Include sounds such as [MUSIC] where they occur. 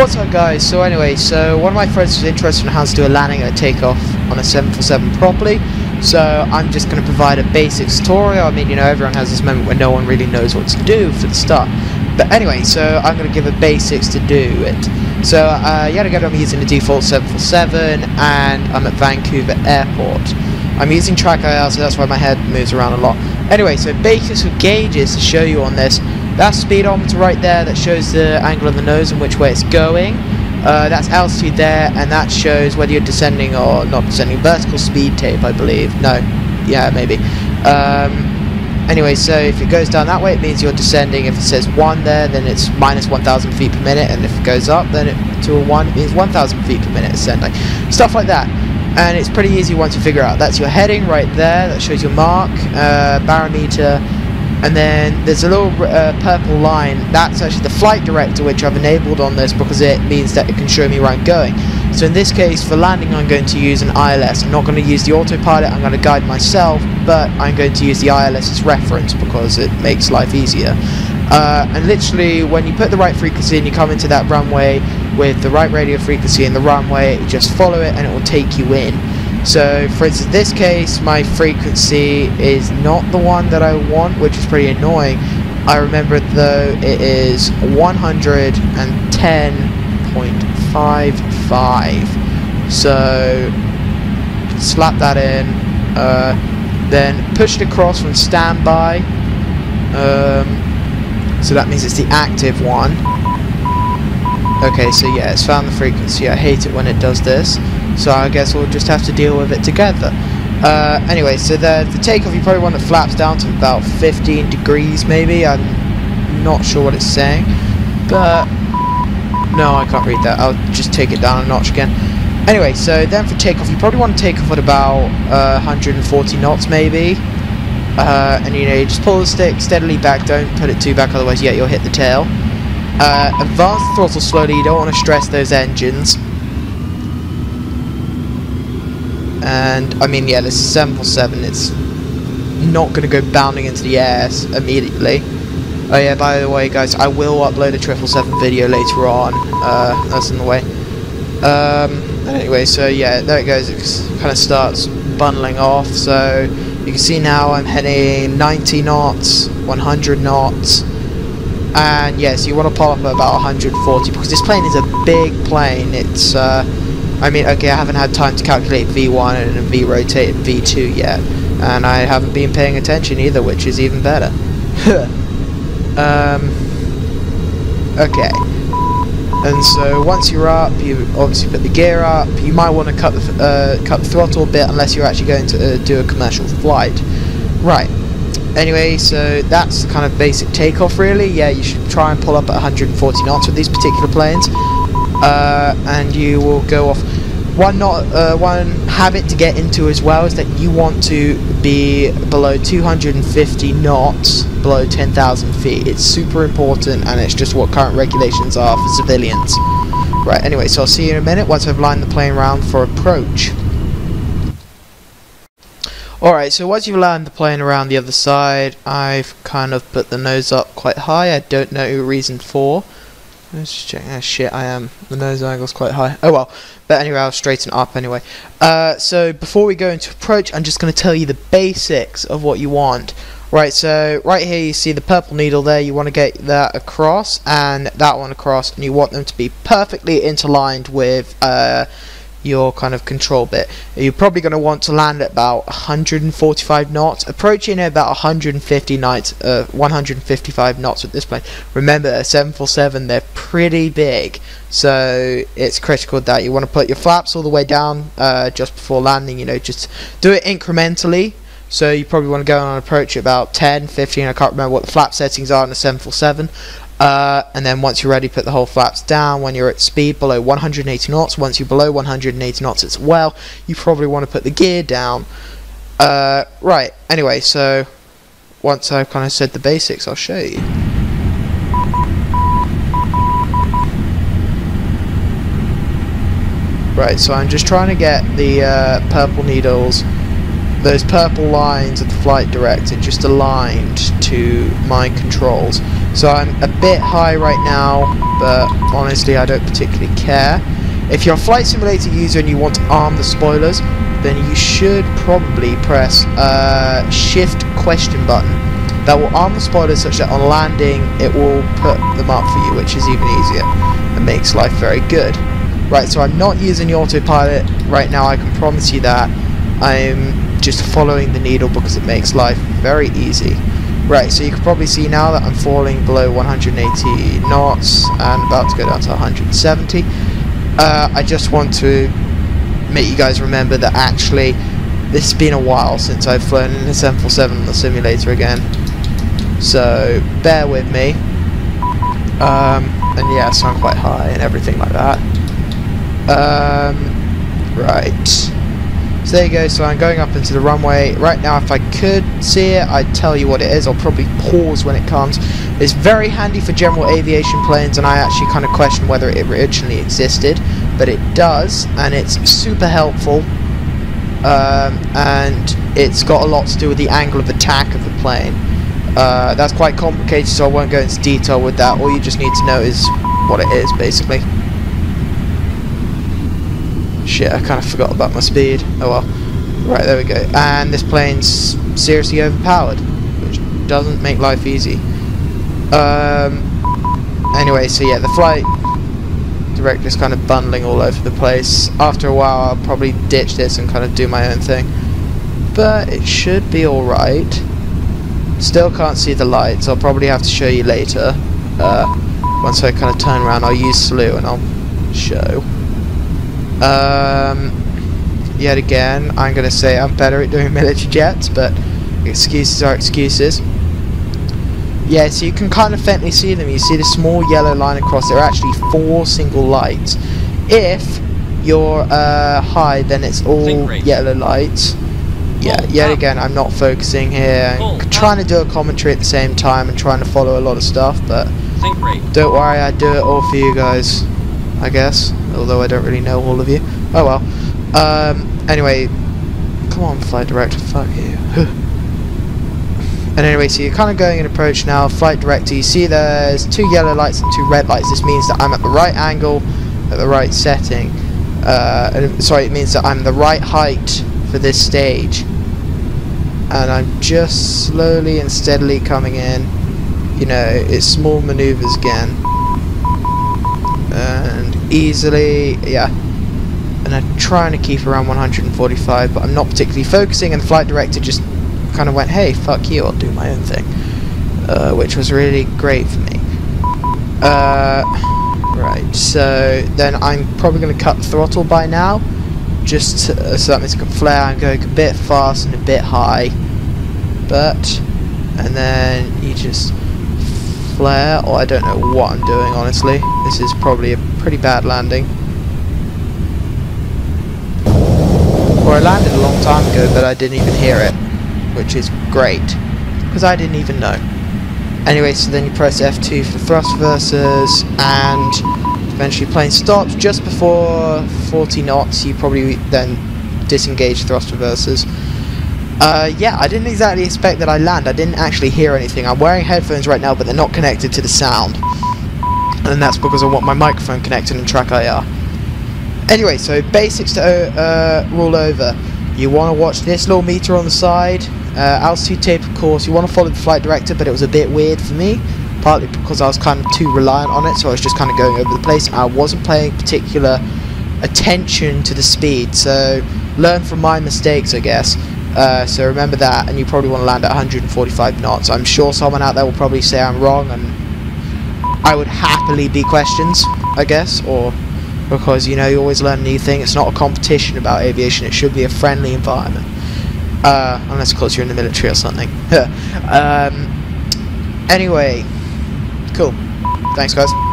What's up guys, so anyway, so one of my friends was interested in how to do a landing and a takeoff on a 747 properly, so I'm just going to provide a basic tutorial, I mean, you know, everyone has this moment where no one really knows what to do for the start, but anyway, so I'm going to give a basics to do it. So, uh, yet again I'm using the default 747, and I'm at Vancouver Airport. I'm using track IR, so that's why my head moves around a lot. Anyway, so basics with gauges to show you on this, that speedometer right there that shows the angle of the nose and which way it's going. Uh, that's altitude there, and that shows whether you're descending or not descending. Vertical speed tape, I believe. No, yeah, maybe. Um, anyway, so if it goes down that way, it means you're descending. If it says 1 there, then it's minus 1,000 feet per minute, and if it goes up, then it, to a 1, it means 1,000 feet per minute ascending. Stuff like that. And it's pretty easy once you figure out. That's your heading right there, that shows your mark, uh, barometer, and then there's a little uh, purple line. That's actually the flight director which I've enabled on this because it means that it can show me where I'm going. So in this case for landing I'm going to use an ILS I'm not going to use the autopilot. I'm going to guide myself but I'm going to use the ILS as reference because it makes life easier. Uh, and literally when you put the right frequency and you come into that runway with the right radio frequency in the runway just follow it and it will take you in so, for instance, this case, my frequency is not the one that I want, which is pretty annoying. I remember, though, it is 110.55. So, slap that in. Uh, then push it across from standby. Um, so that means it's the active one. Okay, so yeah, it's found the frequency. I hate it when it does this. So I guess we'll just have to deal with it together. Uh, anyway, so the, the takeoff, you probably want the flaps down to about 15 degrees, maybe. I'm not sure what it's saying. But, no, I can't read that. I'll just take it down a notch again. Anyway, so then for takeoff, you probably want to take off at about uh, 140 knots, maybe. Uh, and, you know, you just pull the stick steadily back. Don't put it too back, otherwise, yeah, you'll hit the tail. Uh, advance the throttle slowly, you don't want to stress those engines. And, I mean, yeah, this is 747, it's not going to go bounding into the air immediately. Oh yeah, by the way, guys, I will upload a 777 video later on. Uh, that's in the way. Um, anyway, so yeah, there it goes. It kind of starts bundling off. So you can see now I'm heading 90 knots, 100 knots, and yes, you want to pull up at about 140 because this plane is a big plane. It's, uh, I mean, okay, I haven't had time to calculate V1 and V rotate and V2 yet, and I haven't been paying attention either, which is even better. [LAUGHS] um, okay. And so once you're up, you obviously put the gear up. You might want to cut the uh, cut the throttle a bit unless you're actually going to uh, do a commercial flight. Right. Anyway, so that's the kind of basic takeoff really. Yeah, you should try and pull up at 140 knots with these particular planes. Uh, and you will go off. One not uh, one habit to get into as well is that you want to be below 250 knots, below 10,000 feet. It's super important, and it's just what current regulations are for civilians. Right. Anyway, so I'll see you in a minute once I've lined the plane around for approach. Alright, so once you've landed the plane around the other side, I've kind of put the nose up quite high. I don't know reason for. Let's just check. Oh, shit, I am. The nose angle's quite high. Oh well. But anyway, I'll straighten up anyway. Uh, so before we go into approach, I'm just going to tell you the basics of what you want. Right, so right here you see the purple needle there. You want to get that across and that one across, and you want them to be perfectly interlined with uh, your kind of control bit. You're probably going to want to land at about 145 knots, approaching at about 150 knots, uh, 155 knots with this plane. Remember, a 747, they're pretty big, so it's critical that you want to put your flaps all the way down uh, just before landing. You know, just do it incrementally. So you probably want to go on approach about 10, 15. I can't remember what the flap settings are on the 747. Uh, and then once you're ready, put the whole flaps down. When you're at speed below 180 knots, once you're below 180 knots as well, you probably want to put the gear down. Uh, right, anyway, so once I've kind of said the basics, I'll show you. Right, so I'm just trying to get the uh, purple needles those purple lines of the flight director just aligned to my controls. So I'm a bit high right now, but honestly I don't particularly care. If you're a flight simulator user and you want to arm the spoilers, then you should probably press uh, shift question button. That will arm the spoilers such that on landing it will put them up for you, which is even easier and makes life very good. Right, so I'm not using the autopilot right now, I can promise you that. I'm just following the needle because it makes life very easy. Right, so you can probably see now that I'm falling below 180 knots and about to go down to 170. Uh, I just want to make you guys remember that actually this has been a while since I've flown in a 747 on the simulator again. So bear with me. Um, and yeah, so I'm quite high and everything like that. Um, right. So there you go, so I'm going up into the runway. Right now, if I could see it, I'd tell you what it is. I'll probably pause when it comes. It's very handy for general aviation planes, and I actually kind of question whether it originally existed. But it does, and it's super helpful. Um, and it's got a lot to do with the angle of attack of the plane. Uh, that's quite complicated, so I won't go into detail with that. All you just need to know is what it is, basically. Shit, I kind of forgot about my speed. Oh well. Right, there we go. And this plane's seriously overpowered, which doesn't make life easy. Um, anyway, so yeah, the flight director's kind of bundling all over the place. After a while, I'll probably ditch this and kind of do my own thing. But it should be alright. Still can't see the lights. I'll probably have to show you later. Uh, once I kind of turn around, I'll use slew and I'll show. Um, yet again, I'm going to say I'm better at doing military jets, but excuses are excuses. Yeah, so you can kind of faintly see them. You see the small yellow line across. There are actually four single lights. If you're uh, high, then it's all yellow lights. Yeah, yet again, I'm not focusing here. I'm trying to do a commentary at the same time and trying to follow a lot of stuff, but don't worry, I do it all for you guys, I guess although I don't really know all of you. Oh well. Um, anyway, come on, flight director, fuck you. [LAUGHS] and anyway, so you're kind of going in approach now, flight director, you see there's two yellow lights and two red lights. This means that I'm at the right angle, at the right setting. Uh, sorry, it means that I'm the right height for this stage. And I'm just slowly and steadily coming in. You know, it's small maneuvers again. Easily, yeah. And I'm trying to keep around 145, but I'm not particularly focusing, and the flight director just kind of went, hey, fuck you, I'll do my own thing. Uh, which was really great for me. Uh, right, so then I'm probably going to cut the throttle by now, just to, uh, so that means I can flare, I'm going a bit fast and a bit high, but, and then you just flare, or I don't know what I'm doing, honestly. This is probably a pretty bad landing. Or I landed a long time ago, but I didn't even hear it, which is great, because I didn't even know. Anyway, so then you press F2 for thrust reversers, and eventually plane stops just before 40 knots. You probably then disengage thrust reversers. Uh, yeah, I didn't exactly expect that I land. I didn't actually hear anything. I'm wearing headphones right now, but they're not connected to the sound and that's because I want my microphone connected and Track IR. Anyway, so basics to uh, roll over. You want to watch this little meter on the side, uh, altitude tape of course, you want to follow the flight director but it was a bit weird for me, partly because I was kind of too reliant on it so I was just kind of going over the place I wasn't paying particular attention to the speed, so learn from my mistakes I guess. Uh, so remember that and you probably want to land at 145 knots. I'm sure someone out there will probably say I'm wrong and I would happily be questioned, I guess, or because you know you always learn a new thing. It's not a competition about aviation. It should be a friendly environment, uh, unless of course you're in the military or something. [LAUGHS] um, anyway, cool. Thanks, guys.